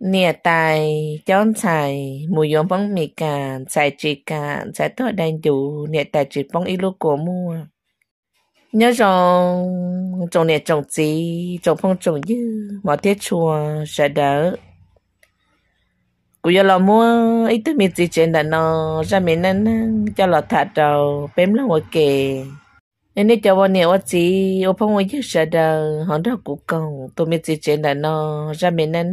nè tài chọn xài mùi yếm bóng mì cà xài chỉ cà xài thọ đầy đủ nè tài chỉ bóng ít lúc của mua. Nhớ rằng trồng nè trồng gì trồng phong trồng dư mà tiết chùa, sẽ đỡ. Cú giờ là mua ít thứ mình gì trên là nó ra mình nên cho là thả đầu bém là một kề. Nên cho bọn nhiều gì ô phong ấy sẽ đỡ họ đó cú công tôi mình gì trên là nó ra mình nên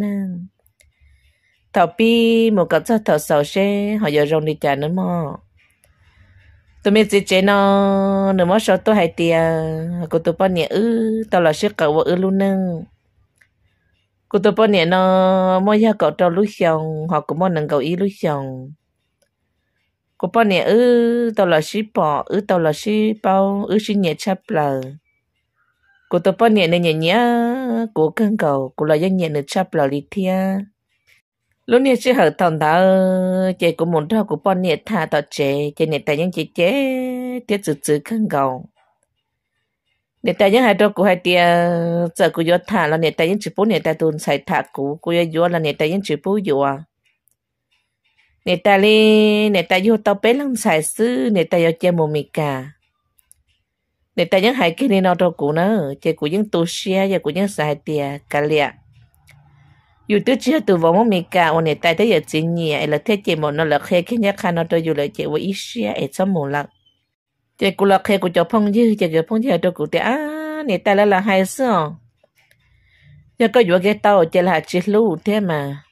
thảo bi một cái cho thảo sầu xe họ giờ rong đi trả nữa mà. Tôi mình chỉ chế nó nữa mà sao tôi hay tiền cô tôi bao nhẹ ư, tao là sẽ cậu ư luôn nâng cô tôi bao nhẹ nó mỗi giờ cậu cho lúc xong họ cũng muốn nâng cậu ý lúc xong cô bao nhẹ ư, tao là sĩ bỏ ư tao là sĩ bao ư sĩ nhẹ chấp lờ. Cô tôi bao nhẹ này nhẹ nhẹ cô cân cậu cô là dân nhẹ nữa chấp lờ đi thia lúc này chỉ hợp thằng đó chị cũng muốn cho của bọn nhiệt thả tao chị chị nhiệt tại những chị chế, tiết chữ chữ khăn gầu. Nhiệt tại những hai đôi của hai tia giờ của yo thả là nhiệt tại những chữ bố nhiệt tại tuần xài thả của của yo là nhiệt tại những chữ bố yo nhiệt tại li nhiệt tại yo tao bé lăng xài sư nhiệt tại yo chơi mồm mì cả nhiệt tại những hai cái này nó đôi của nó chị của những tu xe và của những xài tia cả liệt dù tôi chưa từ vòng mình cả ôn này tại thế giờ chính nhẹ là thế chỉ một nó là khe khi nhắc khăn nó tôi dù là chỉ với ít xia ở trong một lần chỉ cũng là khe của cho phong dư chỉ cái phong dư tôi cũng thấy à này tại là là hai sao giờ có dù cái tàu chỉ là chỉ lưu thế mà.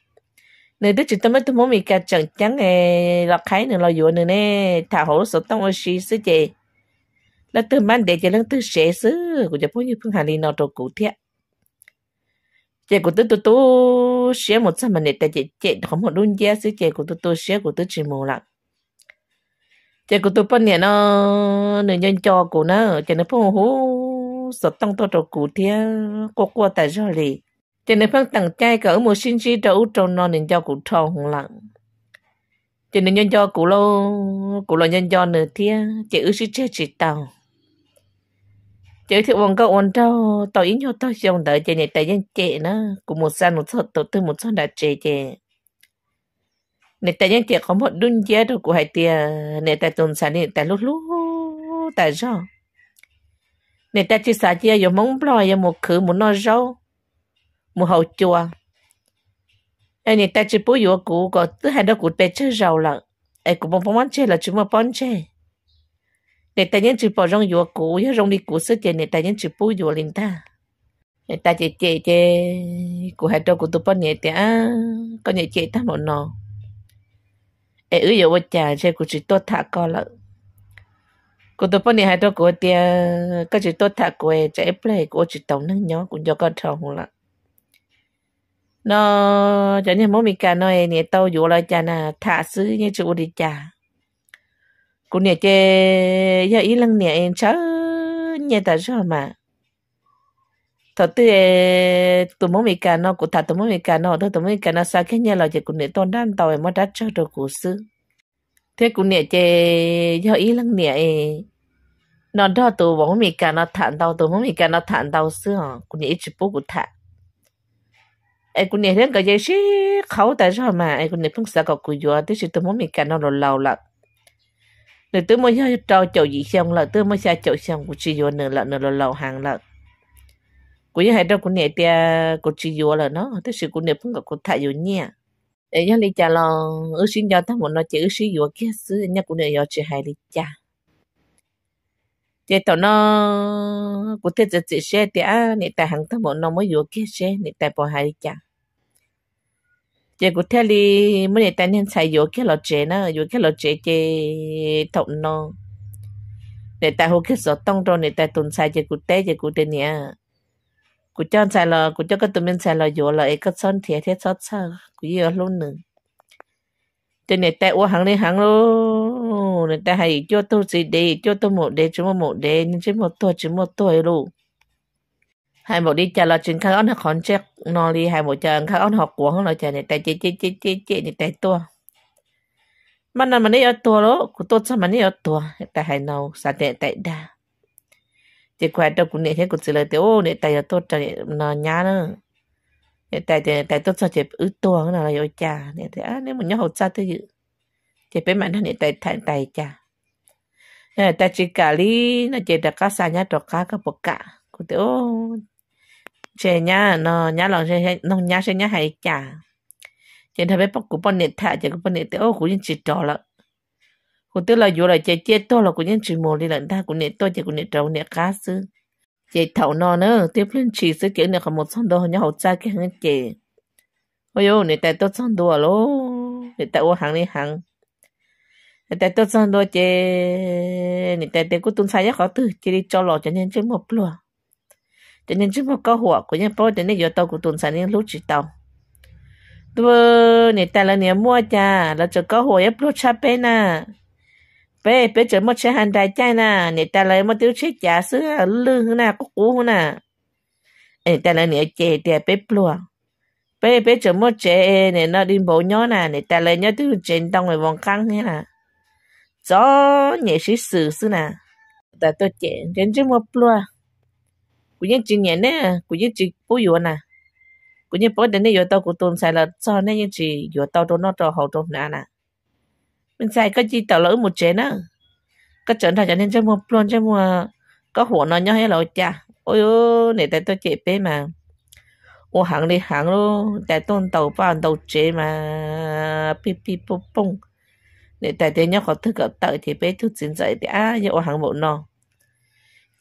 Nếu tôi chỉ tâm tôi muốn mình cả chẳng chẳng nghe là khai nữa là dù nữa nè thả hổ số tông ở xí xí chỉ là từ mang để cho lần từ sẽ xứ của cho phong dư phương hà đi nó tôi cũng thế chị của tôi tôi tôi xé một trăm mình để chị chị không một đun gia xứ chị của tôi tôi xé của tôi chỉ một lần chị của tôi bên này nó nên nhân cho của nó. Chị nó phong hú, sợ tăng tôi trâu cụ thế cô qua tại do lì. Chị nó phong tặng trai cỡ một sinh chi trâu trâu nó nên cho cụ tròn hùng lặng. Chị nên nhân cho cụ lô cụ lo nhân cho nữa thế chị ước sĩ chết chỉ tàu chỉ thì bọn câu ông trâu tao yến nhau tao dùng đợi chơi này tay dân chị nó cũng một san một số tổ tư, một số đã chị chị này tay dân chị có một đun giá đâu của hai tia này tay tuần sản này tay lúc lúc tại sao này tay chỉ xả chia dùng móng bò dùng một khử một no rau một hậu chua ai này tay chỉ bố yếu cũ, có thứ hai đó cụ tay chơi rau là ai cũng mong mong chơi là chúng mà bón chơi nè ta nhân chỉ bỏ rong dùa cũ ya rong đi cũ sơ chè nè ta nhân chỉ bù dùa linh ta. Nè ta chè chè chè cũ hai trâu cũ tụ bỏ nhẹ tiệt có nhẹ chè ta một nọ ê ư dùa chà chè cũ chỉ tốt thả co lợ cũ tụ bỏ nhẹ hai trâu cũ tè có chỉ tốt thả cũ chạy play cũ chỉ tổng nâng nhó cũng cho con trâu lợ nó cho nên mỗi mình cả nói nè, tao dùa lại chà nè, thả xứ như chú đi chà cô nè chê giờ ý lăng nè em chớ nhẹ ta cho mà thật tư tụi mỗi mình cả nó cụ thật, tụi mỗi mình cả nó thôi tụi mỗi mình cả nó sao cái nhà là chỉ cũng nè tôn đan tàu em mà đã cho được cụ sư thế cũng nè chê giờ ý lăng nè nó đó tụi mỗi mình cả nó thản tàu tụi mỗi mình cả nó thản tàu sư hả à, cũng nè ít bố cụ thản ai cũng nè đến cái gì xí khẩu tại sao mà ai cũng nè phong sa cái cùi gió thế thì tụi mỗi mình cả nó là lâu lắm nếu tôi mới cho trâu chậu gì xong là tôi mới xa chậu xong của chị vô nữa là nữa là lầu hàng là của những hai đâu của nè tia của chị vô là nó, tôi sự của nè cũng gặp của thả vô nha để nhớ lý cha lo ước xin cho ta một nó chỉ ước xin vô kia, xứ nhớ của nè do chị hai lý cha chỉ tao nó của thế chị xe tia, nè tại hàng ta một nó mới vô kia xe nè tại bỏ hai lý cha giờ cụ theo đi mới để tay nên xài vô cái lọ chế nó, vô cái lọ chế chế thọc nó. Để tay hồ cái sọt tông rồi, để tay tuần xài giờ cụ té giờ cụ tên nhỉ cụ cho xài lọ cụ cho cái tụi mình xài lọ vô ấy cứ son thiệt thiệt sót sao cụ nhiều luôn nữa. Cho nên tay uống hàng đi hàng luôn để tay hay cho tôi gì đi, cho tôi một đề chứ một đề nhưng chỉ một tuổi chỉ một tuổi luôn hai bộ đi chờ là chuyện khác ông học check nó đi hai bộ chờ khác ông học của hắn là chờ này tại chị chị chị chị chị này tại tua. Mà nằm mà này ở tua đó, của tôi sao mà này ở tua? Tại hai nào sa tệ tại đa. Chị quay đâu cũng này thế, cũng chỉ là tiêu này tại ở tôi trời nó nhá nữa tại tại tại tôi sao chị ứ tua, nó là yêu cha. Nè thế à nếu mà nhớ học cha thế dự. Chị bé nó hơn tại tại tại cha. Nè tại chỉ cả lý, nó chị đã cá sa nhá trọc cá cái bột cả. Của tôi chị nhá, nó, nhá lòng chị nó, nhá chị nhá hay chả. Chị thấy bé bóc của bọn nè thả chị của bọn nè ô cũng như chỉ trò lợ của tôi là dù là chị chết tôi là cũng như chỉ mồ đi lận ta cũng nè tôi chị cũng nè trâu nè cá sư chị thầu nó nữa, tiếp lên chỉ sự kiện này có một son đồ nhá hậu cha cái hàng chị? Ôi ô nè tại tôi son đồ à lô. Nè tại ô hàng này hàng nè tại tôi son đồ chị nè tại tại cũng tuân sai khó từ, chị đi cho lò cho nên chứ một lùa cho nên chúng một câu hỏi của nhà bố cho nên giờ tàu của tuần sản nên lúc chỉ tàu tôi nè ta là nè mua cha là cho câu hỏi ép lúc cha bên à bé bé chờ một xe hàng đại chạy nè nè ta là một tiêu chết giả sứ lư nè có cú nè nè ta là nè chè thì bé plua. Bé bé chờ một chè nè nó đi bộ nhỏ nè nè ta là nhớ tiêu trên đông người vòng căng thế nè gió nhẹ sĩ sử sư nè ta tôi chè đến chứ một plua cũng như chị nhẹ nè cũng như chị bố yếu nè. Cũng như bố đến đây yếu tao cũng tôn sai là cho nên như chị yếu tao đâu nó cho hậu đâu nè nè. Mình xài cái gì tao lỡ một chế nè cái chuyện thay cho nên cho mua, luôn cho mua, có hổ nó nhau hay là cha. Ôi ôi, này tại tôi chế bé mà. Ô hàng đi hàng luôn. Tại tôn tàu bao tàu chế mà. Pi pi bông bông để tại thế nhau khó thức ở tự thì bé thu chính dậy thì à giờ ô hàng bộ nó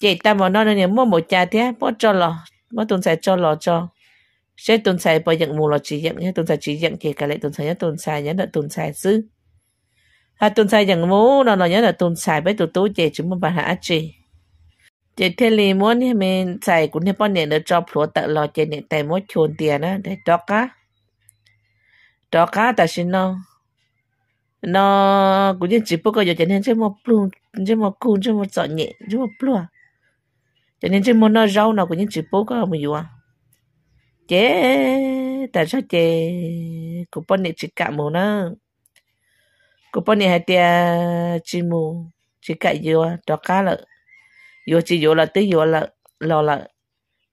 chị ta mà nó này mua một cha thế bỏ cho lò mua tuần xài cho lò cho. Sẽ tuần xài bao nhận mù lò chỉ nhận nhé tuần xài chỉ nhận thì cả lại tuần xài nhớ tuần xài nhớ đợi tuần xài chứ, à tuần xài chẳng mù nó nói nhớ là tuần xài với tụi tú chị chúng mình bảo hạ chị? Chị thế li muốn thì mình xài cũng như bao nhiêu được cho phụ tự lò chị nên tại mỗi chuồn tiền á để đó cá. Đó cá ta xin nó. Nó cũng như chỉ bốc giờ cho nên chỉ một plum chỉ một cung chỉ một giọt nhẹ chỉ một plum cho nên chỉ muốn nó rau nào của những chỉ bố có một gì à chế tại sao chế của bọn này chỉ cả một nó. Cô bọn này tia chỉ mù, chỉ cậy à đó cá lợ. Vô chỉ vô là tới vô là lo là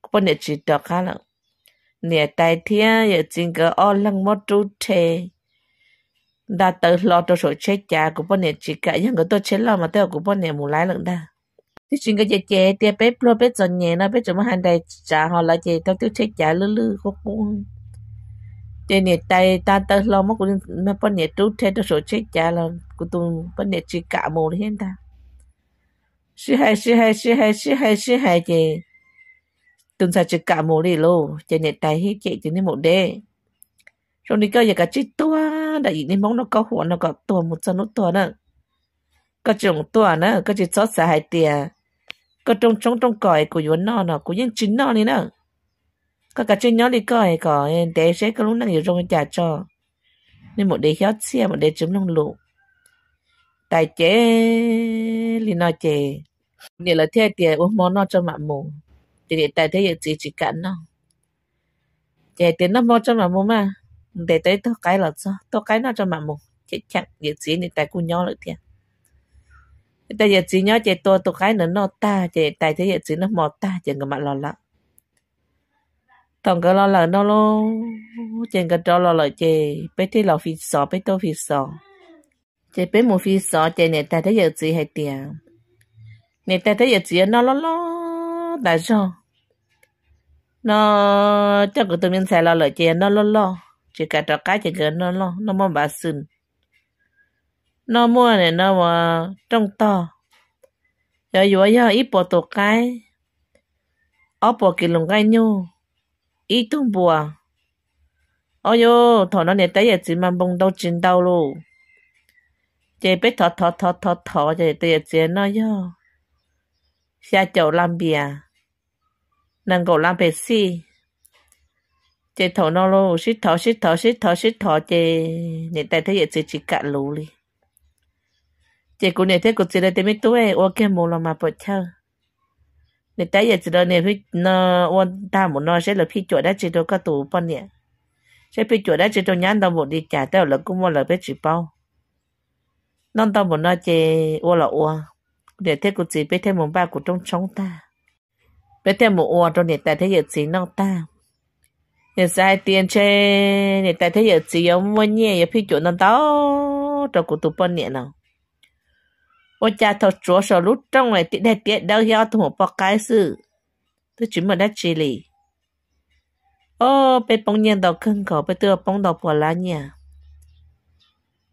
cô bọn này chỉ đó cá lợ. Nè, tại thiên giờ chính cái ô lăng mót chú thế đã tới lo cho số chết cha của bọn này chỉ cả những người tôi chết lo mà tôi của bọn này mù lái lận đa thì chính cái chế chế tia bếp lo bếp dần nhẹ nó bếp mà hành đây trả họ là chế tao tiêu chết trả lư lư khóc thế này tay ta ta lo mà cũng mà bọn nhẹ trút thế đó số chết trả là cũng tụi bọn nhẹ chỉ cả một hết ta sư hai sư hai sư hai sư hai sư hai chị tụi sao chỉ cả một đi lô chị nhẹ tay hết chị chỉ nên một đê rồi đi coi giờ cả chỉ tua, đại diện nên mong nó có hoa nó có tua một trăm nó tua nữa. Có trồng tua nữa, có chỉ sót xa hai tiền có trong trong trong còi của yuan nó nó của những chính nó này nữa có cả trên nhóm đi coi, có để sẽ có lúc năng nhiều trong trả cho. Nên một để héo xe một để chấm nông lụ. Tài chế li nói chế nè là thế thì uống món nó cho mạng mù. Thì để tại thế gì chỉ cắn nó chế tiền nó mò cho mạng mù mà. Để tới tôi cái là sao tôi cái nó cho mạng mù. Chết chặt việc gì thì tại cùng nhau lại thiệt tại giờ chỉ nhớ chế tôi tôi cái nữa, nó ta chế tại thế giờ chỉ nó mò ta chế người mặt lo lắng tổng cái lo lắng nó lo trên cái đó lo là chè bé thì lo phi sọ bé tôi phi sọ chè bé một phi sọ chè này tại thấy giờ chỉ hay tiền. Này tại thấy giờ chỉ nó lo lo tại sao nó, chắc cái tụi mình xài lo là chè nó lo lo chỉ cả trò cái chỉ cái nó lo nó mong bà xin nó mua này, nó mà trong to. Giờ vừa giờ ít bộ tổ cái. Ở bộ kỳ lồng cái nhu. Ít tung bùa. Ôi yo thọ nó này tới giờ chỉ mang bông đâu chín đâu luôn chị biết thọ thọ thọ thọ thọ chị tới giờ chỉ nó yo xa chậu làm bìa. Nàng cổ làm bề si chị thọ nó luôn xít thọ xít thọ xít thọ xít thọ chị này tới tới giờ chỉ chỉ cạn lũ đi chị cũng nè thế cũng chỉ là tới mấy tuổi ok mù là mà bớt chơi. Nè tại giờ chỉ là nè phi nó ôn ta một nó sẽ là phi chuột đã chỉ đâu có tủ bao nè. Sẽ phi chuột đã chỉ đâu nhắn đâu một đi trả, tao là cũng mua là biết chỉ bao. Non tao một nó chỉ ô là ô để thế cũng chỉ biết thêm một ba của trong trong ta. Biết thêm một ô trong nè tại thế giờ chỉ non ta. Để sai tiền chơi để tại thế giờ chỉ ông mua nhẹ, giờ phi chuột non tao trong cụ tụ bao nè nào. 我家头左手路中诶，跌跌跌到腰同我不该是，都全部在这里。哦，被崩念到坑口，被对我崩到破烂呀。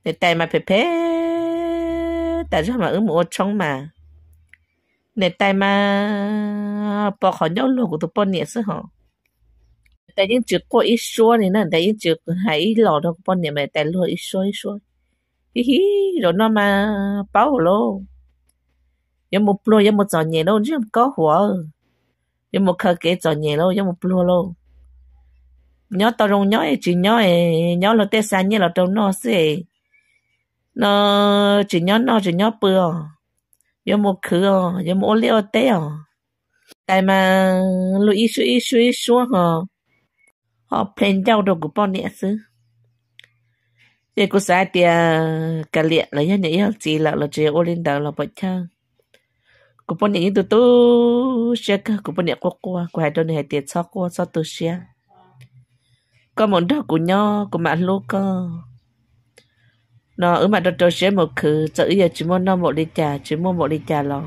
你带嘛佩佩，带着嘛嗯我冲嘛。你带嘛不好鸟路都不念是哈。แต่ยังจืดกว่าอีชัวนี่นะแต่ยังจืดหายหลอดก็ปนเนี่ยไม่แต่ลวอีชัวอีชัว hi hi rồi nó mà bao lô. Giống một lô, giống một trò nhẹ lô, chứ có hỏa giống một khờ kế trò nhẹ lô, giống một lô lô. Nhớ tao rong nhớ chỉ nhớ nhớ là tê san như là trong nó sẽ nó chỉ nhớ nó chỉ nhớ bữa giống một khứ, giống một liêu tê. À tại mà lụi ít ít ít xuống hả họ plan giao đồ của bọn nhẹ xứ giờ cô sai tia cả liệt là nhân nhảy chỉ là là chỉ ô linh đạo là bạch cha cô bọn nhảy tu tu xe cả cô bọn nhảy qua qua qua hai đôi này tiệt sao qua sao tu xe. Có một đó của nhau của bạn lô cơ. Nó ở mà đó cho xe một khử giờ giờ chỉ muốn nó một ly trà, chỉ muốn một ly trà lò.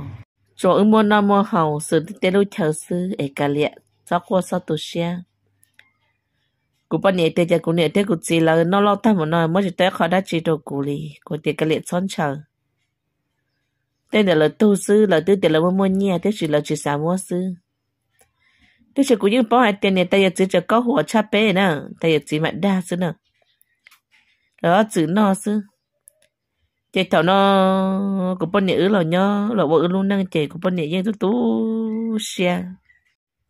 Rồi ở muốn nó mua hầu, sự tế lối chờ sư ở cả liệt cho qua sao tu xe cụ bao nhiêu tiền cú nhiêu tiền cú chỉ là nó lo tham một nói, mới chỉ tới khỏi đã chỉ đồ cụ li cụ tiền cái liệt son chờ tên là tu sư, là tư tiền là mua mua nhẹ thế chỉ là chỉ xả mua sư. Thế chỉ cú những bảo hai tiền này, tay chỉ cho có หัว bé nè, tay chỉ mà đa sư nè. Đó, chữ nó sư. Chị thảo nó cụ bao nhiêu là nhớ là bộ luôn năng chị cú bao nhiêu yên tu tu xe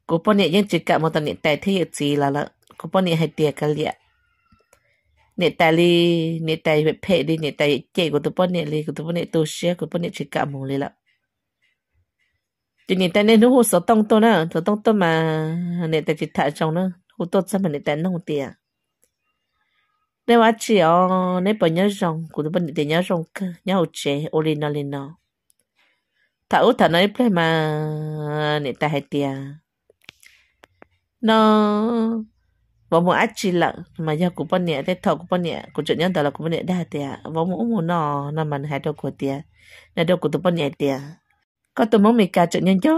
cú bao nhiêu yên chỉ cả một tầng này tài thế chỉ là là có bao nhiêu hai tiệc cái liệt nè tài li nè tài về phe đi nè tài chạy của tụi bọn nhiêu li của tụi bọn nhiêu tổ xe của bọn nhiêu chỉ cả mù li là thì nè tài nên nó hồ sơ tông tôi nè sơ tông tôi mà nè tài chỉ thả trong nó hồ tôi sao mà nè tài nông tiền nè quá chỉ ở nè bọn nhiêu rong của tụi bao nhiêu tiền nhớ rong cơ nhớ hồ chế ô li nó li nó thả út thả nó play mà nè tài hai tiền nó và một ác chỉ lặng mà giờ cũng bao nhiêu thế thầu cũng bao nhiêu cũng chuyện nhân đó là cũng bao nhiêu đa tiền và một một nó nó mình hai đầu của tiền nè đầu của tụi bao nhiêu tiền có tụi mong mình cả chuyện nhân cho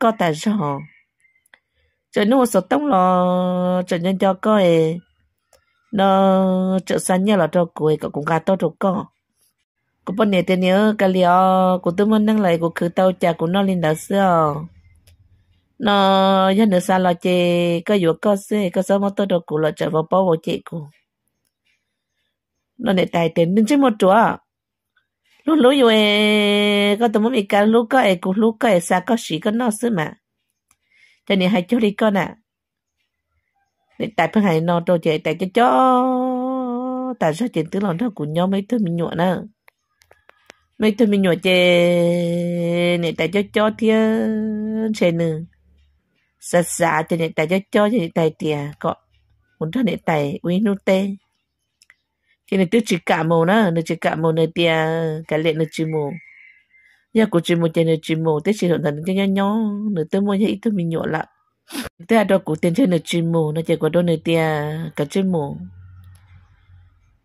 có tài sản chuyện nó số tông lo chuyện nhân cho có ấy nó chuyện sáng nhau là cho cuối cậu cũng cả tốt được có cũng bao nhiêu tiền nhớ cái liệu của tụi mình đang lại của cứ tàu cha của nó lên đó xưa nó dân nữa xa là chê có dụ có xe có số mô tô đồ cụ là trở vào bao vào chị cụ nó để tài tiền đến chứ một chỗ. Lúc lúc rồi có tụi mình cả lúc có ai cụ lúc có ai xa, có sĩ có nó xứ mà. Cho nên hai chỗ đi con à để tài phương hay nó đồ chị tài cho cho tại sao chuyện tứ lòng đó của nhau mấy thứ mình nhuộn nữa mấy thứ mình nhuộn chị để tài cho cho thiên trên nữa sa sa cho nên tài cho cho cho nên tài tiề có muốn cho nên tài uy nu tê. Thì nên tôi chỉ cả mồ nó nó chỉ cả mồ nó tiền cả lệ nó chỉ mồ giờ của chỉ mồ cho nên chỉ mồ tôi chỉ hiểu thần cái nhỏ nhỏ nó tôi mua ít tôi mình nhỏ lại tôi ở đó của tiền trên nó chỉ mồ nó chỉ có đó nó tiền cả chỉ mồ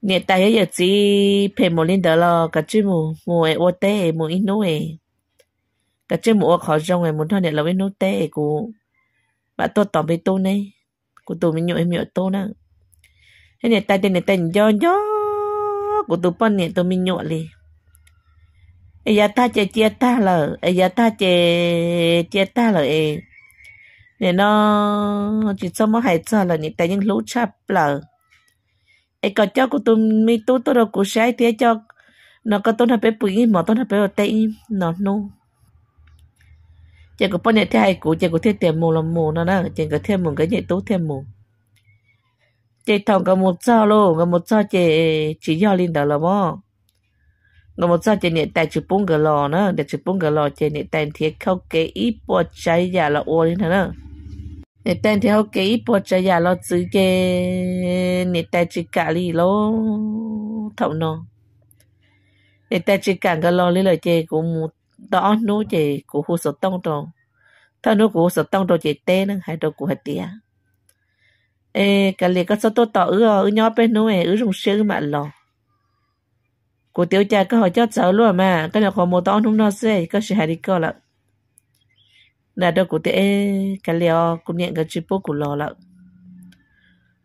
nè tại giờ chỉ phải mồ lên đó lo cả chỉ mồ mồ ấy ô tê mồ ít nô ấy. Cả chỉ mồ khó trong ấy, muốn thôi nè là ít nô tê của bà tôi tỏ bê tô này. Của tôi mình em nhộn tô nè thế này tay tên này tên do do của tôi bọn này tôi mình nhộn liền. Ai giờ ta chơi chia ta lờ. Ai giờ ta chơi chia ta lờ ấy nè nó, chỉ cho mà hay cho là nè tại những lũ chắp lờ. Ai có cho của tôi mi tôi tôi đâu của sai thế cho. Nó có tôi là bé bụi mà tôi là bé ở tây, nó nu chỉ có bao nhiêu thế hay cũ, chỉ có thế tiền mù là mù nó nè chỉ có thêm một cái nhảy tốt thêm mù chỉ thằng có một sao luôn có một sao chỉ chỉ do linh đó là mò có một sao chỉ nhảy tài chụp bung cái lò nữa để chụp bung cái lò chỉ nhảy tài thì khâu cái ít bỏ cháy giả là ô lên nè nhảy tài thì khâu cái ít bỏ cháy giả là chữ cái nhảy tài chỉ cả đi lo thầu nó nhảy tài chỉ cả cái lò lấy lời chị cũng một đó nô chỉ của hồ sơ tông đồ. Thà nô của hồ sơ tông đồ chỉ tê nữa hay đồ của hạt tía ê, cái liệt có số tôi tỏ ư ư nhỏ bên nó ư rung sư mà lò. Cô tiểu cha có hỏi cho cháu luôn mà, cái là còn một tao không nó sẽ có sự hay đi coi là là đâu cô tiểu cái liệt cô nhận cái chip của lò là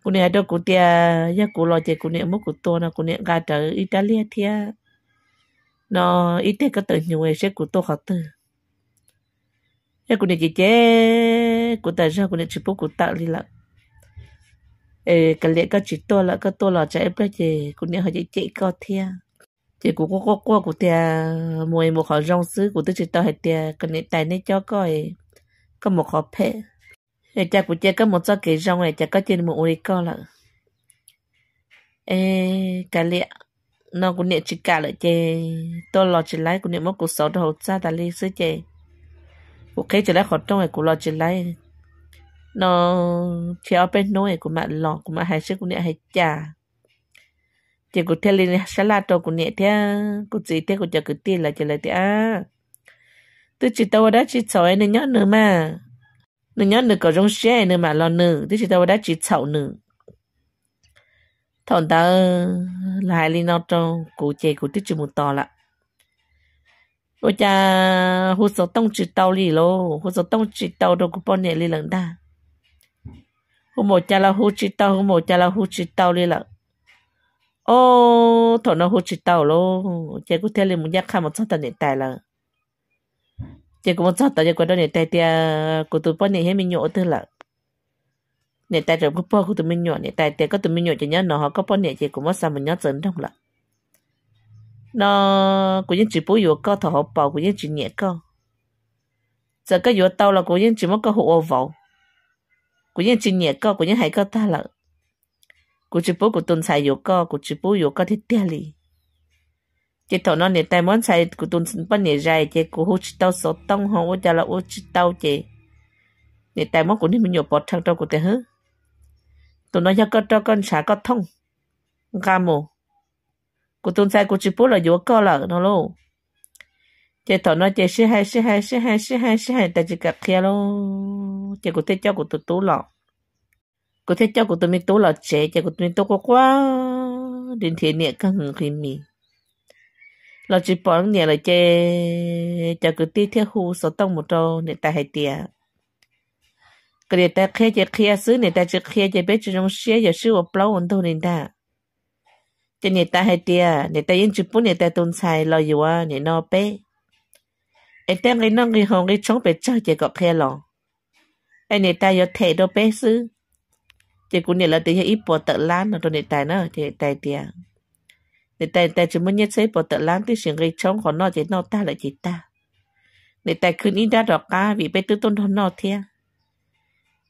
cô nhận đâu cô tiểu ya cô lò chơi cô niệm mất cô to là cô niệm gà trở Italia thia nó ít thế có tự nhiều sẽ của tôi học từ cái của này chị chế của ta ra điện chỉ bố của tạo đi lại ê, cái lẽ cái chỉ tôi là cái tôi là chạy bây giờ cũng nhớ hơi chạy co thia. Chỉ của cô cô cô của tia mùi một họ rong sứ của tôi chỉ tôi hay tia cái này tài này cho coi. Có một họ phê. Ê, cha của cha có một số cái rong này, cha có trên một uri co là ê, cái lẽ nó cũng niệm chỉ cả lại chê. Tôi lo chỉ lấy cũng niệm mất cuộc sống đầu ra ta li sứ chê. Cuộc khi chỉ lấy khỏi trong này cũng lo chỉ lấy nó theo bên nôi của mẹ lọ của mẹ hai sức của niệm hay chả chỉ của theo lên sẽ là tôi của niệm theo của gì theo của chờ cứ tiền là chỉ là theo tôi chỉ tao đã chỉ chọi nên nhớ nữa mà. Nên nhớ nữa có giống xe nữa mà lo nữa tôi chỉ tao đã chỉ chậu nữa thằng ta lại lên nó trong cụ chè cụ tích chữ một to là ôi cha hồ sơ tông chữ tàu lì lô hồ sơ tông chữ tàu đâu có bao nhiêu lì lần ta hôm một cha là hồ chữ tàu hôm một cha là hồ chữ tàu đi là ô thằng nó hồ chữ tàu lô, chè cụ theo lên một giác khai một số tận hiện tại là chè cũng một số tận hiện tại tại tia, cụ tụi bao nhiêu hết mình nhổ từ là nè tại rồi bố bố của tụi mình nhỏ nè tại tại có tụi mình nhỏ cho nhớ nó họ có bọn nè chị cũng mất sao mình nhớ dần đâu là nó của những chị bố yếu có thọ họ bảo của những chị nhẹ có giờ cái yếu tao là của những chị mất có hộ vào của những chị nhẹ có của những hay có ta là của chị bố của tuần sai yếu có của chị bố yếu có thì tiền li chỉ thọ nó nè tại món sai của tuần bắt nè dài chỉ của hỗ chị tao số tông họ hỗ cha là hỗ chị tao chị nè tại món của nè mình nhiều bọt thằng tao của thế hứ tụi nó cho con cho con xả có thông. Ca mù cô tuần sai cô chỉ bố là yếu cơ là nó luôn chị thọ nó chị sẽ hai sẽ hai sẽ hai sẽ hai sẽ hai, tại chị gặp kia luôn chị có thể cho của tụi tú lọ. Có thể cho của tụi mình tú lọ chế, chị của tụi mình tú quá quá. Đến thiên nhẹ các người khi mì là chỉ bỏ nhẹ là chị cho cứ tí theo hù số tông một trâu để ta hay tiệt cái để ta khé chị khé xứ để ta chỉ khé chị biết trong xe giờ sư ở bao ổn thôi nên ta cho nên ta hay tiệt để ta yên chụp bún để ta tôn xài lo yêu à để nó bé em tem cái nông cái hồng cái chống bị chơi chỉ có khe lò em này ta có thể đâu bé xứ chỉ cũng này là tự nhiên ít bỏ tự lan nó rồi này tài nó chỉ tài tiền này tài tài chỉ muốn nhất xây bỏ tự lan thì chuyện cái chống của nó chỉ nó ta lại chỉ ta này tài cứ đi ra đọc cá vì bé tư tôn nó nó thiệt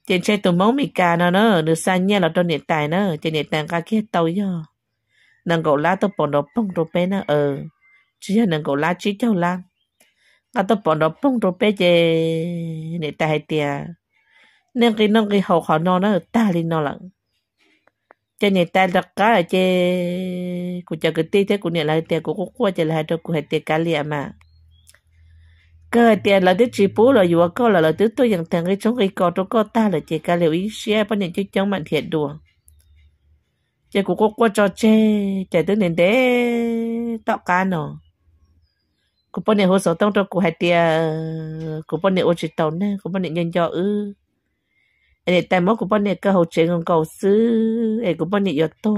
trên chơi tụi máu mì cà nó nó được xa nhé là trong này tài nó trên này tài ca kia tàu do nàng cậu lá tôi bỏ nó bông rồi bé nó ờ. Chỉ là nàng cậu lá chỉ cháu lá ngã tôi bỏ nó bông rồi bé chê để tài hay tia nên cái nông cái hậu họ nó nó ta đi nó lận. Cho nên ta đặt cá là chê, của cho cái tí thế, của nhà là tiền của cô chê là hai cho của hai tiền cá liền mà cái tiền là đứa chỉ bố là vừa có là là thứ tôi nhận thằng cái chống cái cò trong có ta là chỉ cả liệu ý, xe bao nhiêu chứ chống mạnh thiệt đùa. Chị cũng có qua cho chê chạy tới nền để tạo cá nó cô bao nhiêu hồ sơ tông cho cụ hai tia cô bao nhiêu ô chỉ tàu nè cô bao nhiêu nhân cho ư. Ấy tại mỗi cô bao nhiêu cơ hội chuyện còn cầu xứ ấy cô bao nhiêu yếu to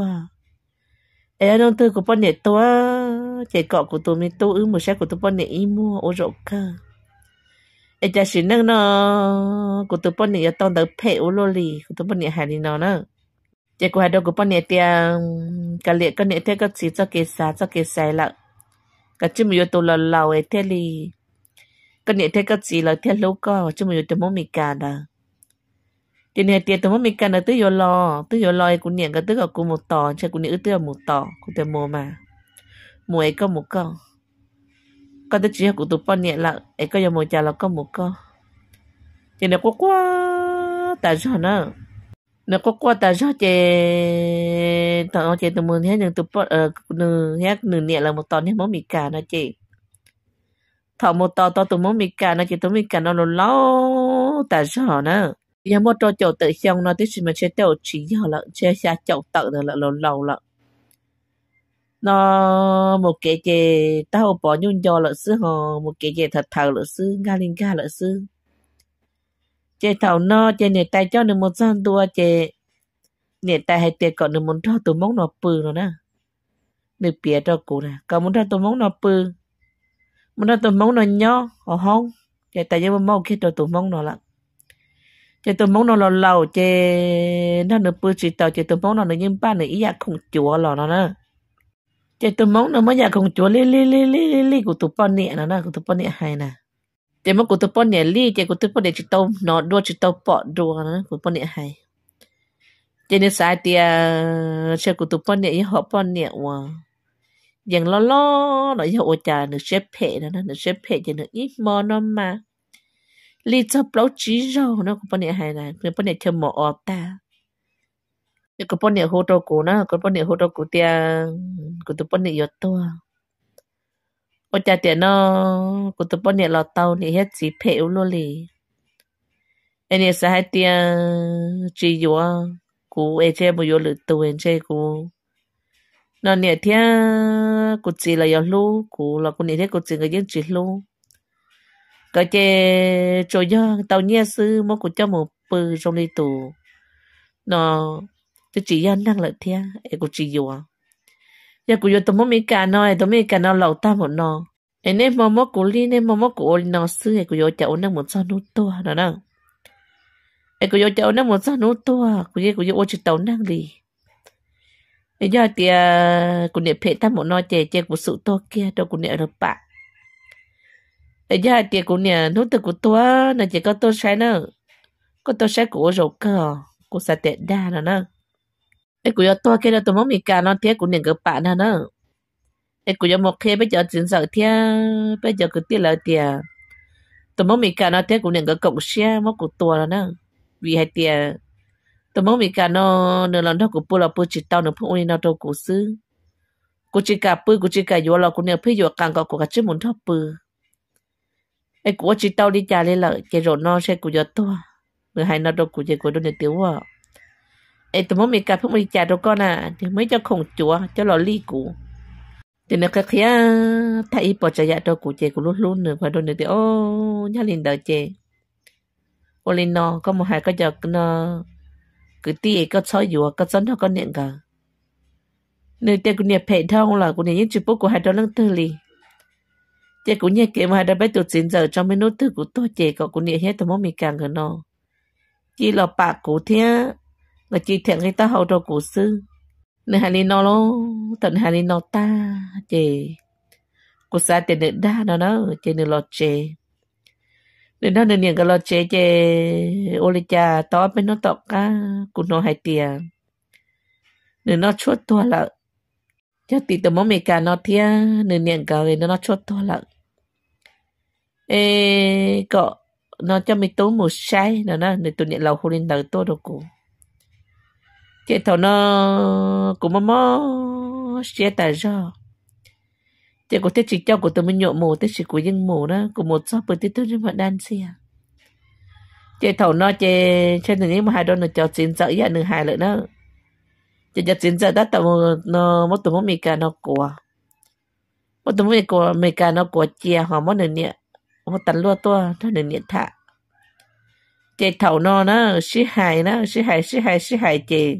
ấy nông đông tư cô bao nhiêu to chạy cọ của tôi mình tu ư, một xe của tôi bọn này im mua, ô rộ cơ. Ấy cha xin nâng nó của tụi bọn này tông đỡ phê ô lô lì. Của tôi bọn này hài đi nó nữa chạy của hai đâu của bọn này tia cả lệ cái này thế cái gì cho cái xa cho cái sai lợ. Cả chứ mình tôi là lâu ấy thế lì. Cái này thế cái gì là thế lâu co, chứ mình tôi muốn mình cả đó cho nên tiền tôi muốn mình cả là tôi vô lo tôi vô lo của nhận cái tôi là cũng một tò, chứ của nhận tôi là một tò của tôi mua mà mua ấy có một con con tới chuyện của tụi con nhẹ là ấy có giờ mù chả là con một con chị nè quá quá tại sao nữa nè quá quá tại sao chị tao chị tụi mình hết nhưng tụi con ờ nửa hết nửa nhẹ là một tuần hết món mì cả nữa chị. Thọ một tuần to tụi món mì cà nó chị tụi mì cả nó lâu lâu tại sao nữa giờ mua cho chậu tự xong, nó tí gì mà chơi tiểu chỉ giờ là chơi xa chậu tận rồi là lâu lâu lận nó, một cái cái tao bỏ nhung cho lợi sư họ một cái cái thật thảo lợi sư ga linh ga lợi sư. Chế thảo nó chế nè tay cho được một gian tua chế nè tay hay tiền còn được muốn thao tụ móng nó bự rồi nè. Nè bịa cho cụ nè còn muốn thao tụ móng nó bự muốn thao tụ móng nó nhó họ không chế tay cho một móng khi tụ móng nó lặng chế tụ móng nó lò lầu chế nó được bự chỉ tàu chế tụ móng nó được những ba này ý dạ giác không chúa lò nó nè chế tụ mong nó mới nhà không chúa li li li li li li của tụ bao nè nó nè, của tụ bao nè hay nè. Chế mà của tụ bao nè li chế của tụ bao nè chỉ tôm nó đua chỉ tôm bỏ đua nó của bao nè hay cho nên sai tia sẽ của tụ bao nè họ bao nè wa yang lo lo, nó yêu cha nó xếp phe nó nó xếp phe cho nó ít mò nó mà. Li cho bao chỉ rồi nó của bao nè hay nè của bao nè chơi mò ta cái có bao nè hỗ trợ của nó có bao nè hỗ trợ của tia của tụ bao nè yêu to ô cha tiền nó của tụ bao nè lo tàu này hết chỉ phe luôn lì. Anh ấy hai tia chỉ yêu cú em chơi bây yếu lựa tụ anh chơi cú nó nè thia cú chỉ là yếu lu cú là cú nè thia cú chỉ người dân chỉ lu cái chơi chơi giờ tàu nhia sư mỗi cú cho một bự trong đi tù. Nó tôi chỉ dân năng lợi thia em cũng chỉ yêu giờ cũng yêu tụi mình cả nó tôi mình cả nó lâu ta một nó em nên mò mà cú li nên mò mà cú nó sư em cũng yêu cháu năng một sao nút to nó đâu em cũng yêu cháu năng một sao nút to cũng yêu cũng yêu ô chỉ tàu năng đi em giờ thì cũng niệm phê ta một nó chè chè của sự to kia đâu cũng niệm được bạn em giờ thì cũng niệm nút từ của tôi là chỉ có tôi sai nữa có tôi sai của rồi cơ của sa tệ đa nữa nữa ai cũng cho tôi kia là tôi muốn mình cả nó thế cũng niệm cái bạ nữa nữa ai cũng cho một khi bây giờ chính sự thế bây giờ cứ tiếc là tiền tôi muốn mình cả nó thế cũng niệm cái cộng xe mất của tôi là nữa vì hai tia tôi muốn bị cả nó nửa lần đó của bố là bố chỉ tao đâu con à. Thì thì nó cái kia đâu nửa ô nhà linh ô có cứ tì, có cho dù có dẫn nó, có niệm cả. Nơi tiền cũng niệm phải thông là cũng niệm những chữ bút của hai đứa lăng tư li chị cũng nhớ kể mà hai đứa bé tụt chín giờ trong mấy nốt thư của tôi chị có cũng niệm hết tụi mốt mì càng gần nó chỉ là bạc của thế là chỉ thiện người ta hậu đồ cổ sư. Nên hà linh nó lo tận hà linh nó ta chê cổ sa tiền được đa nó nó chê được lo chê nên nó nên những cái lo chê chê ô lê cha, to bên nó tọc cá cụ nó hai tiền nên nó chốt tua lợ. Cho tí tầm mong mày cả nó thia nên những cái nó nó chốt tua lợ. Ê có nó cho mình tố một sai, nó nó nên tụi nhận lâu không lên đầu tôi đâu cô chị thầu nó cũng mò mò xe tài ra chỉ có thể chỉ cho của tôi mình nhộ mù thế chỉ của dân mù đó, của một số bữa tôi nhưng mà đan xe chị thầu nó chị trên này mà hai đôi nó cho chín giờ vậy nửa hai lại đó. Chị cho chín sợ đó tao nó một tụi mình cả nó của. Một tụi mình của mình cả nó của chia à, họ một nửa nhẹ một tấn lúa to nó nửa nhẹ thả. Chị thầu nó nó sĩ hài nó sĩ hài sĩ hài sĩ hài chị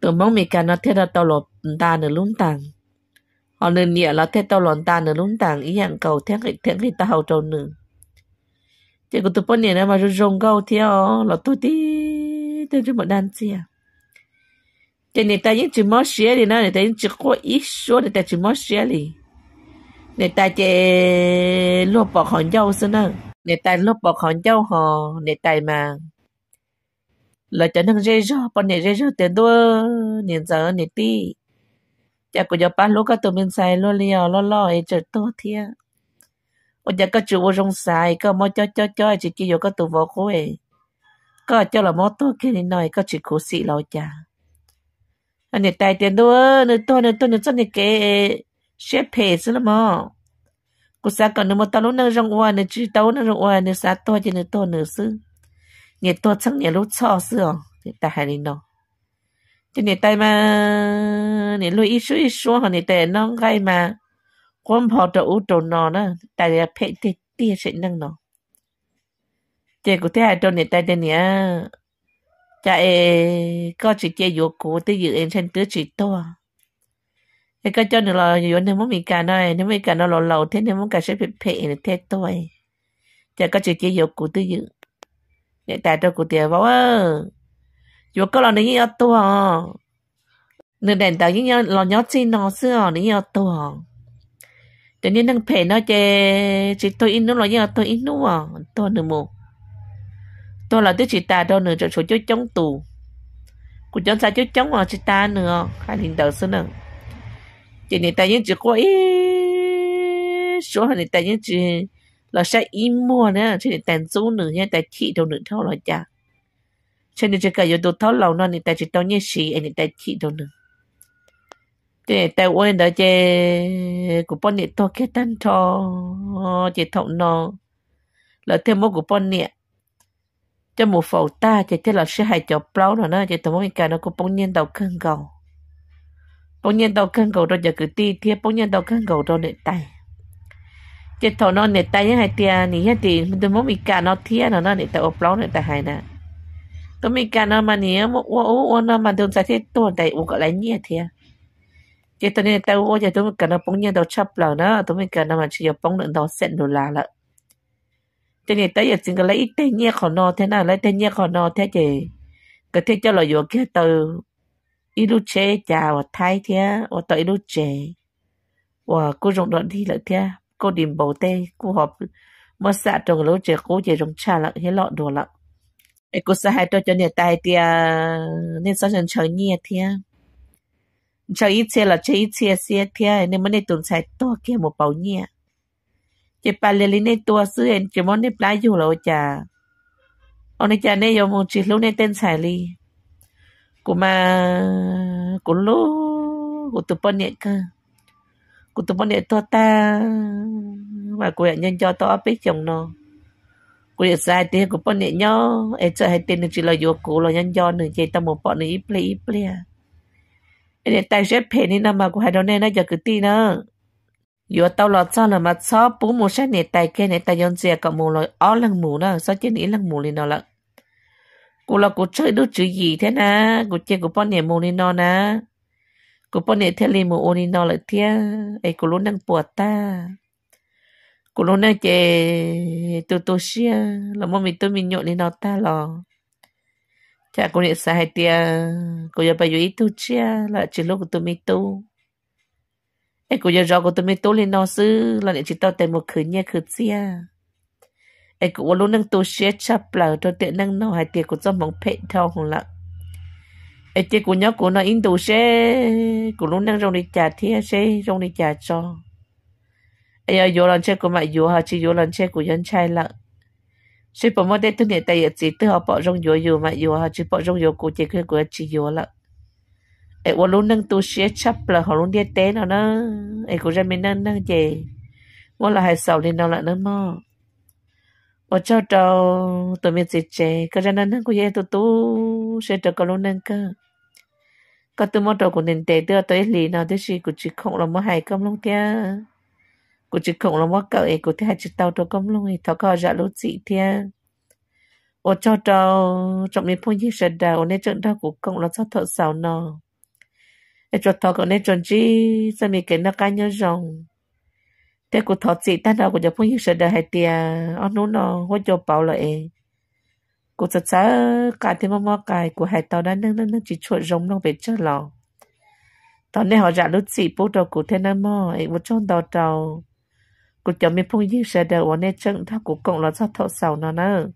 tụi mong mình cả nó thế đó tao lột ta nửa lúng tàng. Họ nên nhẹ là thế tao lòn ta nữa lúng tàng. Ý hàng cầu thế cái thế cái tao trâu nữa chỉ có tụi bọn này mà rồi rong câu theo là tôi tí, tôi à. chỉ một đàn chia chỉ người ta những chỉ mất xé đi nó người ta những chỉ có ít số người ta chỉ mất xé đi. Người ta chỉ lốp bỏ khỏi nhau xin nữa người ta lốp bỏ khỏi nhau họ người ta mà là cho nên rê dàng bọn này rê dàng tiền đua, nhìn giờ người tí. Giờ cũng giờ ba lúc các tụi mình xài lo liao lo lo ấy chờ tốt thiệt ở giờ cái chủ rong xài, có mỗi cho cho cho chỉ chỉ có các tụi vô khối. Ấy có cho là mỗi tốt kia này nói có chỉ khổ xị lâu cha anh này tài tiền đua nữa tôi nữa tôi nữa cho này cái xếp phê xí lắm mà cô sa còn nữa một tao lúc nữa rong hoa nữa chỉ tao nữa rong hoa nữa sa to chỉ nữa to nữa xứ nhiệt nhiệt nhiệt mà nhiệt ít nhiệt mà là nhiệt chỉ chỉ to. Cái cái cho nữa là vô nếu muốn mình cả nếu mình cả nó lâu lâu thế nếu muốn cả sẽ bị phê thế tôi. Cha có chỉ chơi vô cụ tới dự để tại cho cụ tiền vào vô có là nếu như to nửa đèn tao như là nhớ chi nó xưa nếu như to cho nên năng phê nó chơi chỉ tôi in nó là như tôi in nó à to nữa một tôi là đứa chị ta đâu nữa cho số chú chống tù. Cụ cháu sao chú chống mà chị ta nữa hai linh đầu xin nữa chị này ta những chỉ có ít số hai này ta những chỉ là sẽ im mua nữa chị để tàn số nữa nha ta chị đâu nữa thôi là chả cho để cho cả yếu tố thấu lâu nó này ta chị đâu nhé chị, anh ta chị đâu nữa thế ta quên đó chứ của bọn này to cái tan cho chị thọng nó là thêm một của bọn này cho một phẩu ta chỉ thế là sẽ hay cho bao rồi nó chỉ tụi một cái nó có bông nhiên đầu cân cầu bông nhiên đầu cân cầu rồi giờ cứ ti thiệt bông nhiên đầu cân cầu rồi nệ tay chỉ thầu nó nệ tay những hai tia nị hết thì muốn mình cả nó thiệt nó nó nệ tay ốp bao nệ tay hai nè. Tôi mình cả nó mà nị một ô ô ô nó mà tôi sai thế tôi tay u gọi lại nhẹ thiệt chỉ tụi này tay ô giờ tôi mình cả nó bông nhiên đầu chắp là đó, tôi mình cả nó mà chỉ bông được đầu sen đồ là lợ, cho nên tới giờ chính cái lấy tên nhẹ khó nó thế nào lấy tên nhẹ khó nó thế chứ cái thế cho là vô kia từ. Ít che chế chà thái thế và tới lúc che và cô dùng đoạn thi lại thế cô điểm bầu tê, cô họp mất xạ trong lúc chế cô chế dùng trà lặng hết lọ đồ lại cô sẽ hai tôi cho nhà tài tia, nên sao chẳng chờ nhẹ thế chờ ít xe là chờ ít xe xe thế nên mới nên tuần sai to kia một bầu nhẹ. Chỉ bà lê lý nên tua sư em chỉ muốn nên lái dù là chả ông này chả nên dùng một chỉ lúc nên tên xài ly. Của mà của lú của tụi bọn nhẹ cơ của tụi bọn to ta và của nhân cho to biết chồng nó. Của nhẹ sai thì của bọn nhẹ nhó em sợ hay tiền chỉ là vô cụ là nhân do nữa chỉ tao một bọn này ít ple ít ple em tại sẽ phê nên mà của hai đứa này nó giờ cứ tin nữa yo tao lo sao là mà cho bố một sách này tay kia này tay yon xe cả mù rồi ó lần mù nữa sao chứ nghĩ lần mù lên nó lận. Cô là cô chơi đứa chữ gì thế nè cô chơi cô bọn này mù lên nó nè cô bọn nè theo lên một ô nó lại thia ấy eh, cô luôn đang buồn ta cô luôn đang chơi tôi tôi xia là mong mình tôi mình nhộn lên nó ta lò chả cô nè sai tia cô giờ bây giờ ít tu chia là chỉ lúc tôi mình tu ấy e cô giờ rõ của tôi mới tu lên nó sư là để chỉ tao tìm một khử nhẹ e khử xia ấy cô luôn đang tôi xia chắp là cho tiện nâng nó hai tia của cho mong phệ thao không lặng ai tiệt của nhớ của nó in tù xe của lúc năng rong đi trả thì xe rong đi trả cho. Ai ở vô lần xe của mẹ vô hà chỉ vô lần xe của dân trai lặng xe bỏ mất đây tôi nhẹ tay chỉ tôi họ bỏ rong vô vô mẹ vô hà chỉ bỏ rong vô của chỉ cái của chỉ vô lặng ai qua lúc năng tu xe chấp là họ lúc đi té nó nó ai của ra mình năng năng gì mỗi là hai sầu lên đâu lại nó mà. Ở cho trâu, tụi mình chỉ chế cái ra năng năng của ye tụi tu xe cho cái lúc năng cơ có tụi mỗi trâu của nền tế đưa tới lì nào tới gì của chỉ không là mỗi hai công luôn kia, của chỉ không là mỗi cậu ấy của thế hai chỉ tao trâu công luôn thì thọ coi ra lúc chị tia ở cho trâu trong miền phong gì sẽ đào nên trận đào của cộng là cho thợ sầu nò, để cho thọ còn nên chuẩn chi? Sao mình cái nó cá nhau rồng? Thế của thọ chị ta nào của cho phong sơn đời hay tia ở nó nó hỗ trợ bảo lại cô cha cha cả thì mò mà cái của hai tàu nâng nâng nâng, chỉ chuột giống nó về chơi lò. Tao nên họ trả lúc chị bố đầu của thế nên mò, ấy một trong tàu tàu cô cho mình phong sự đời ở nơi chân thao của cộng là sao thọ sầu nó nữa